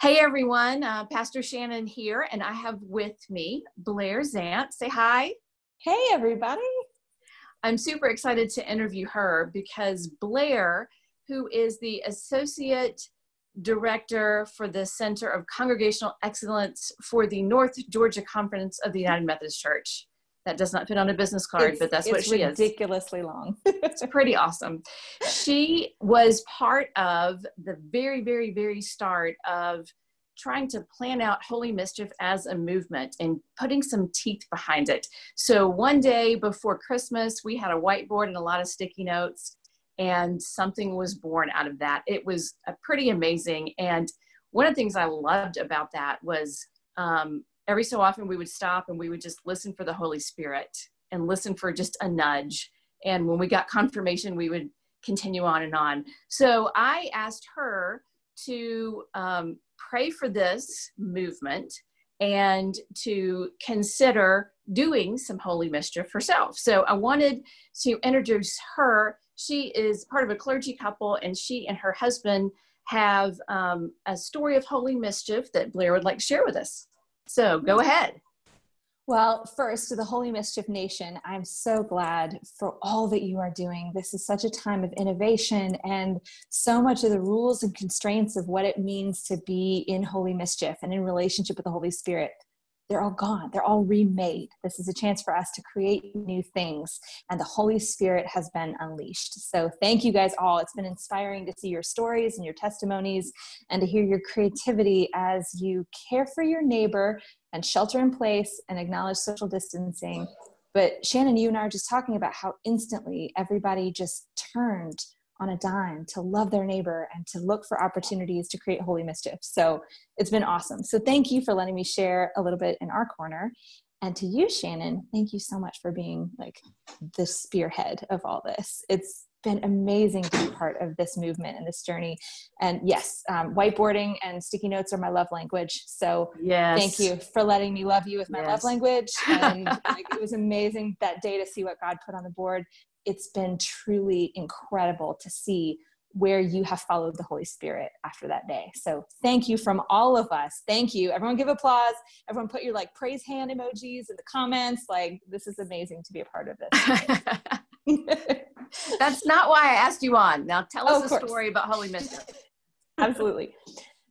Hey everyone, uh, Pastor Shannon here, and I have with me Blair Zant. Say hi. Hey everybody. I'm super excited to interview her because Blair, who is the Associate Director for the Center of Congregational Excellence for the North Georgia Conference of the United Methodist Church. That does not fit on a business card, It's- but that's what she is. ridiculously long. It's pretty awesome. She was part of the very, very, very start of trying to plan out Holy Mischief as a movement and putting some teeth behind it. So one day before Christmas, we had a whiteboard and a lot of sticky notes, and something was born out of that. It was a pretty amazing. And one of the things I loved about that was um, every so often we would stop and we would just listen for the Holy Spirit and listen for just a nudge. And when we got confirmation we would continue on and on. So i asked her to um, pray for this movement and to consider doing some holy mischief herself. So i wanted to introduce her. She is part of a clergy couple and she and her husband have um, a story of holy mischief that blair would like to share with us so go ahead Well, first, to the Holy Mischief Nation, I'm so glad for all that you are doing. This is such a time of innovation, and so much of the rules and constraints of what it means to be in Holy Mischief and in relationship with the Holy Spirit. They're all gone. They're all remade. This is a chance for us to create new things, and the Holy Spirit has been unleashed. So, thank you guys all. It's been inspiring to see your stories and your testimonies and to hear your creativity as you care for your neighbor and shelter in place and acknowledge social distancing. But Shannon, you and I are just talking about how instantly everybody just turned on a dime to love their neighbor and to look for opportunities to create holy mischief. So it's been awesome. So thank you for letting me share a little bit in our corner. And to you, Shannon, thank you so much for being like the spearhead of all this. It's been amazing to be part of this movement and this journey. And yes, um, whiteboarding and sticky notes are my love language. So yes thank you for letting me love you with my love language. And like, it was amazing that day to see what God put on the board. It's been truly incredible to see where you have followed the Holy Spirit after that day. So thank you from all of us. Thank you. Everyone give applause. Everyone put your like praise hand emojis in the comments. Like this is amazing to be a part of this. That's not why I asked you on. Now tell Oh, us of a course. story about Holy Mischief. Absolutely.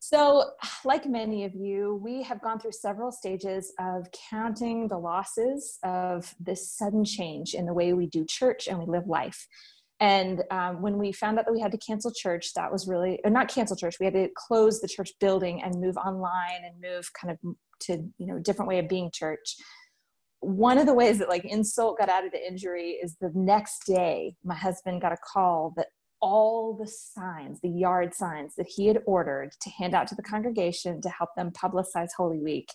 So, like many of you, we have gone through several stages of counting the losses of this sudden change in the way we do church and we live life. And um, when we found out that we had to cancel church, that was really, or not cancel church, we had to close the church building and move online and move kind of to, you know, a different way of being church. One of the ways that like insult got added to injury is the next day, my husband got a call that all the signs, the yard signs that he had ordered to hand out to the congregation to help them publicize Holy Week,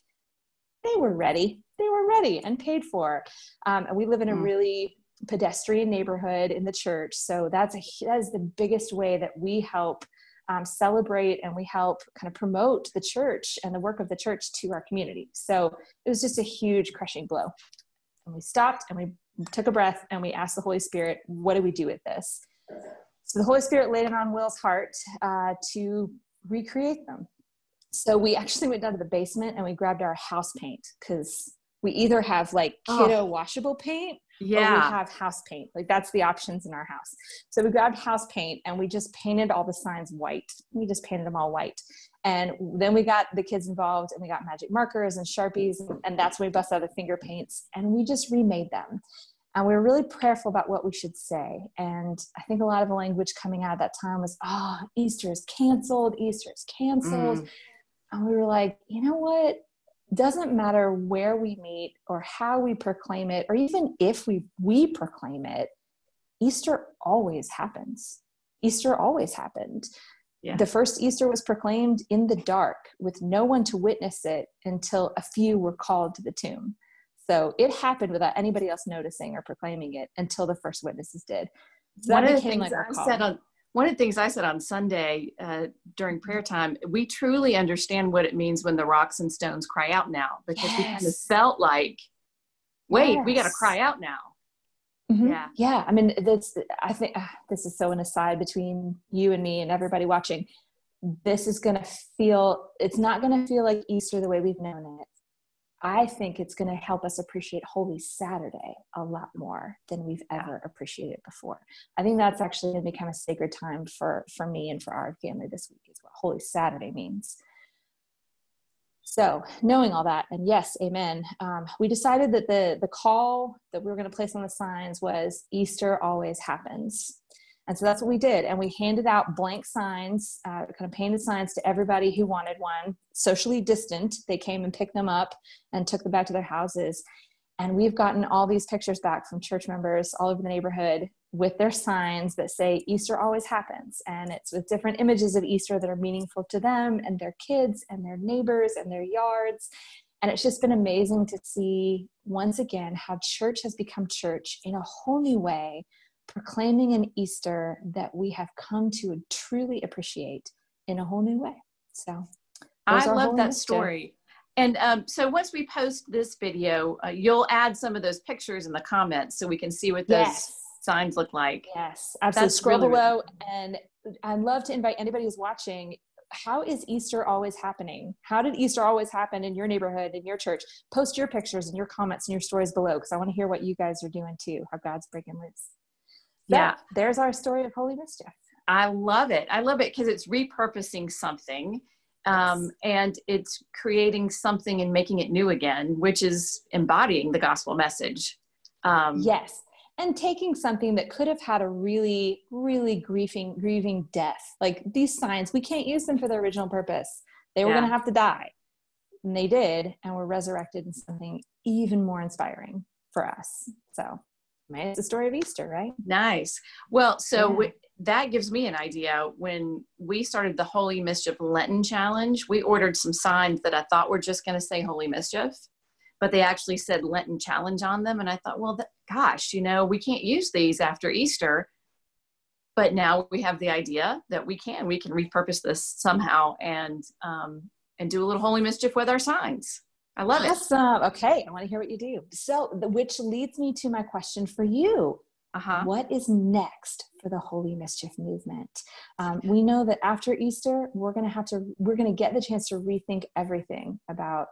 they were ready. They were ready and paid for. Um, and we live in a Mm. really pedestrian neighborhood in the church, so that's a that is the biggest way that we help um, celebrate and we help kind of promote the church and the work of the church to our community. So it was just a huge crushing blow. And we stopped and we took a breath and we asked the Holy Spirit, what do we do with this? So the Holy Spirit laid it on Will's heart uh, to recreate them. So we actually went down to the basement and we grabbed our house paint because we either have like Oh. kiddo washable paint or we have house paint. Like that's the options in our house. So we grabbed house paint and we just painted all the signs white. We just painted them all white. And then we got the kids involved and we got magic markers and Sharpies. And, and that's when we busted out the finger paints and we just remade them. And we were really prayerful about what we should say. And I think a lot of the language coming out at that time was, oh, Easter is canceled. Easter is canceled. Mm. And we were like, you know what? Doesn't matter where we meet or how we proclaim it, or even if we, we proclaim it, Easter always happens. Easter always happened. Yeah. The first Easter was proclaimed in the dark with no one to witness it until a few were called to the tomb. So it happened without anybody else noticing or proclaiming it until the first witnesses did. So one of the things like I call. said on one of the things I said on Sunday uh, during prayer time, we truly understand what it means when the rocks and stones cry out now, because we kind of felt like, wait, we got to cry out now. Mhm. Yeah. Yeah. I mean, that's, I think uh, this is so an aside between you and me and everybody watching. this is going to feel it's not going to feel like easter the way we've known it i think it's going to help us appreciate holy saturday a lot more than we've ever appreciated before. I think that's actually going to become a sacred time for for me and for our family this week is what holy saturday means. So knowing all that and yes amen. Um, we decided that the the call that we were going to place on the signs was easter always happens and so that's what we did. And we handed out blank signs, uh, kind of painted signs to everybody who wanted one, socially distant. They came and picked them up and took them back to their houses. And we've gotten all these pictures back from church members all over the neighborhood with their signs that say Easter always happens. And it's with different images of Easter that are meaningful to them and their kids and their neighbors and their yards. And it's just been amazing to see once again how church has become church in a whole new way proclaiming an Easter that we have come to truly appreciate in a whole new way. So I love that story. And um, so once we post this video, uh, you'll add some of those pictures in the comments so we can see what those yes. signs look like. Yes, absolutely. That's Scroll really, below. And I'd love to invite anybody who's watching. How is Easter always happening? How did Easter always happen in your neighborhood, in your church? Post your pictures and your comments and your stories below because I want to hear what you guys are doing too, how God's breaking loose yeah. There's our story of holy mischief. I love it. I love it because it's repurposing something um, and it's creating something and making it new again which is embodying the gospel message. Um, yes. And taking something that could have had a really really grieving grieving death. Like these signs we can't use them for their original purpose. They were yeah. going to have to die. And they did and were resurrected in something even more inspiring for us. So it's the story of Easter, right? Nice. Well, so yeah. w- that gives me an idea. When we started the Holy Mischief Lenten Challenge, we ordered some signs that I thought were just going to say Holy Mischief, but they actually said Lenten Challenge on them. And I thought, well, gosh, you know, we can't use these after Easter. But now we have the idea that we can. We can repurpose this somehow and um, and do a little holy mischief with our signs. I love awesome. it. Awesome. Okay. I want to hear what you do. So, which leads me to my question for you. Uh-huh. What is next for the Holy Mischief movement? Um, we know that after Easter, we're going to have to, we're going to get the chance to rethink everything about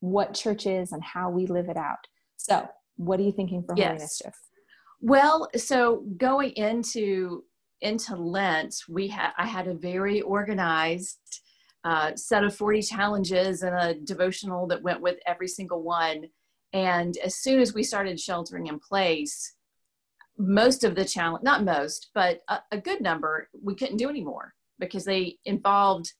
what church is and how we live it out. So, what are you thinking for yes. Holy Mischief? Well, so going into into Lent, we had I had a very organized uh, set of 40 challenges and a devotional that went with every single one. And as soon as we started sheltering in place, most of the challenge, not most, but a, a, good number, we couldn't do anymore because they involved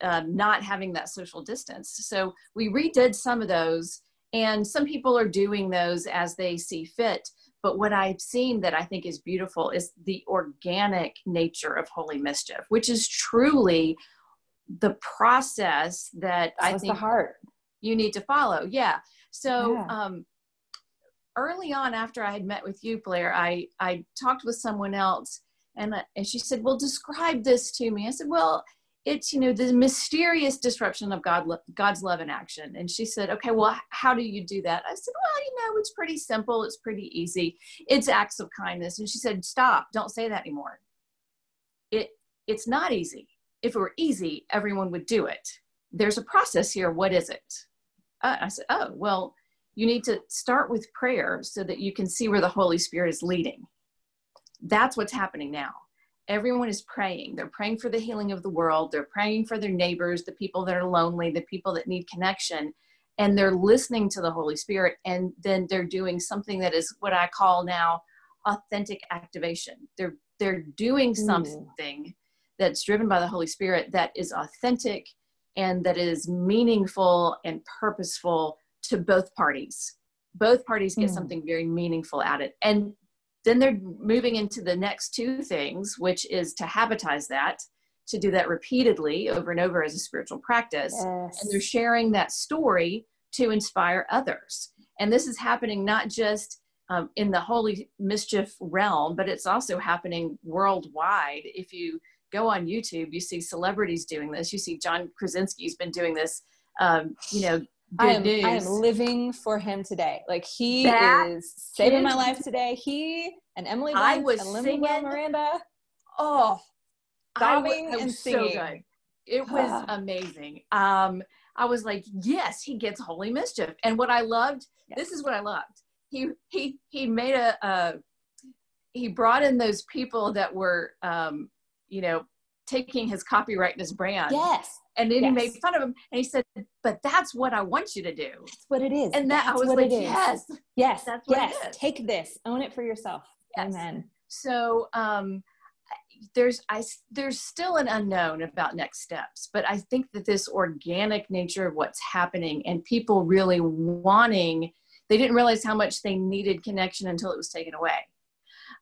uh, not having that social distance. So we redid some of those, and some people are doing those as they see fit. But what I've seen that I think is beautiful is the organic nature of Holy Mischief, which is truly the process that I think the heart you need to follow. Yeah. So yeah. um, early on, after I had met with you, Blair, I I talked with someone else, and and she said, "Well, describe this to me." I said, "Well." It's you know the mysterious disruption of God God's love in action, and she said, "Okay, well, how do you do that?" I said, "Well, you know, it's pretty simple. It's pretty easy. It's acts of kindness." And she said, "Stop! Don't say that anymore. It it's not easy if it were easy, everyone would do it. There's a process here. What is it? Uh, I said, oh, well, you need to start with prayer so that you can see where the Holy Spirit is leading. That's what's happening now. Everyone is praying. They're praying for the healing of the world. They're praying for their neighbors, the people that are lonely, the people that need connection. And they're listening to the Holy Spirit. And then they're doing something that is what I call now authentic activation. They're they're doing something mm that's driven by the Holy Spirit that is authentic and that is meaningful and purposeful to both parties. Both parties get mm. something very meaningful out of it. And then they're moving into the next two things, which is to habitize that, to do that repeatedly over and over as a spiritual practice. Yes. And they're sharing that story to inspire others. And this is happening not just um, in the holy mischief realm, but it's also happening worldwide. If you go on YouTube, you see celebrities doing this. You see John Krasinski's been doing this. Um, you know, I am, I am, living for him today. Like he that is saving my life today. He and Emily Blunt I was and Lin Miranda. Oh, sobbing I, and singing. So good. It was amazing. Um, I was like, yes, he gets holy mischief. And what I loved, yes. this is what I loved. He he he made a uh, he brought in those people that were um, you know taking his copyright and his brand. Yes. And then yes. he made fun of him and he said, But that's what I want you to do. That's what it is. And that that's I was like, Yes. Yes. That's what yes. Take this. Own it for yourself. Yes. Amen. So um there's I there's still an unknown about next steps, but I think that this organic nature of what's happening and people really wanting, they didn't realize how much they needed connection until it was taken away.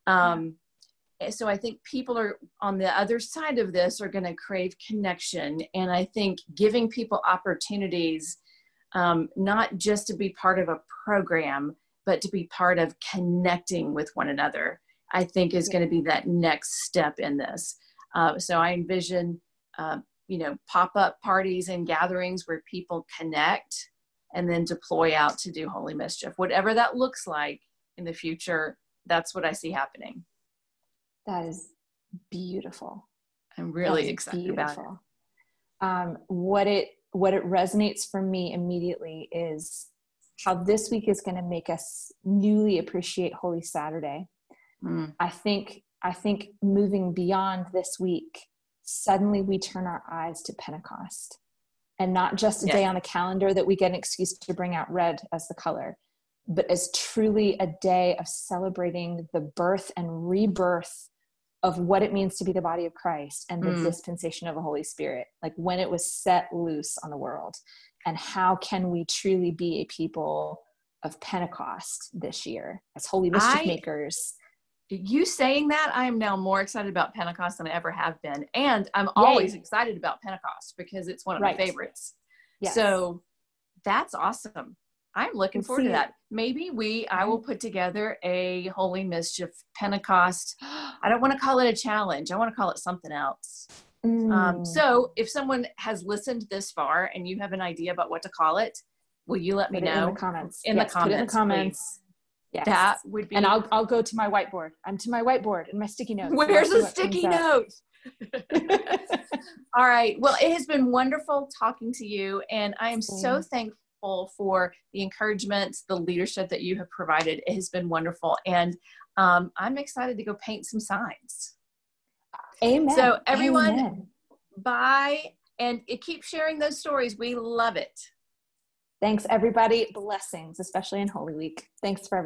Um, so I think people are on the other side of this are going to crave connection, and I think giving people opportunities, um, not just to be part of a program, but to be part of connecting with one another I think is going to be that next step in this. Uh, so I envision, uh, you know, pop up parties and gatherings where people connect and then deploy out to do holy mischief. Whatever that looks like in the future, that's what I see happening. That is beautiful. I'm really excited beautiful. about it. Um, what it what it resonates for me immediately is how this week is going to make us newly appreciate Holy Saturday Mm. I think I think moving beyond this week, suddenly we turn our eyes to Pentecost. And not just a day on the calendar that we get an excuse to bring out red as the color, but as truly a day of celebrating the birth and rebirth of what it means to be the body of Christ and the mm. dispensation of the Holy Spirit, like when it was set loose on the world. And how can we truly be a people of Pentecost this year as holy mischief I, makers? you saying that, I am now more excited about Pentecost than I ever have been. And I'm Yay. always excited about Pentecost because it's one of right. my favorites. Yes. So that's awesome. I'm looking forward to that. Maybe we, I will put together a Holy Mischief Pentecost. I don't want to call it a challenge. I want to call it something else. Um, mm. Um, so if someone has listened this far and you have an idea about what to call it, will you let me put know in the comments? In yes, the comments. in the comments. Yes. That would be. And I'll, I'll go to my whiteboard. I'm to my whiteboard and my sticky notes. Where's the sticky note? All right. Well, it has been wonderful talking to you. And I am so thankful for the encouragement, the leadership that you have provided. It has been wonderful. And um, I'm excited to go paint some signs. Amen. So, everyone, Amen. bye. And keep sharing those stories. We love it. Thanks, everybody. Blessings, especially in Holy Week. Thanks for everything.